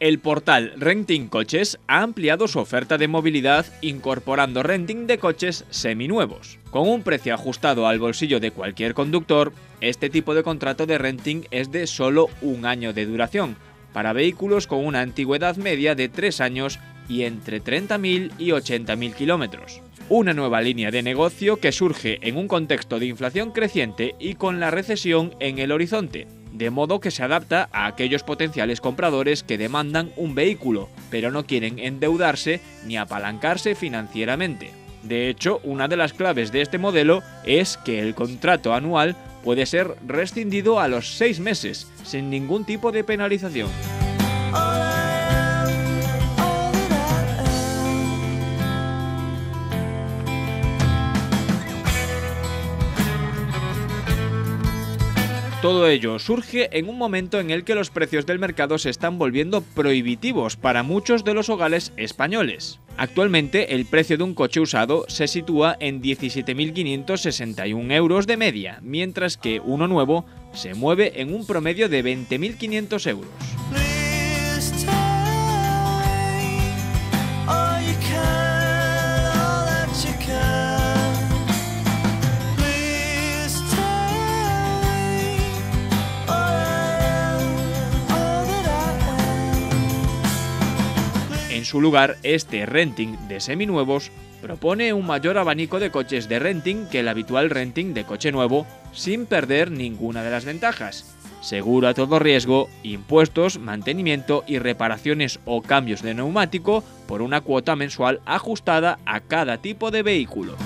El portal Renting Coches ha ampliado su oferta de movilidad incorporando renting de coches seminuevos. Con un precio ajustado al bolsillo de cualquier conductor, este tipo de contrato de renting es de solo un año de duración, para vehículos con una antigüedad media de 3 años y entre 30.000 y 80.000 kilómetros. Una nueva línea de negocio que surge en un contexto de inflación creciente y con la recesión en el horizonte, de modo que se adapta a aquellos potenciales compradores que demandan un vehículo, pero no quieren endeudarse ni apalancarse financieramente. De hecho, una de las claves de este modelo es que el contrato anual puede ser rescindido a los seis meses, sin ningún tipo de penalización. Todo ello surge en un momento en el que los precios del mercado se están volviendo prohibitivos para muchos de los hogares españoles. Actualmente el precio de un coche usado se sitúa en 17.561 euros de media, mientras que uno nuevo se mueve en un promedio de 20.500 euros. En su lugar, este renting de seminuevos propone un mayor abanico de coches de renting que el habitual renting de coche nuevo, sin perder ninguna de las ventajas. Seguro a todo riesgo, impuestos, mantenimiento y reparaciones o cambios de neumático por una cuota mensual ajustada a cada tipo de vehículo.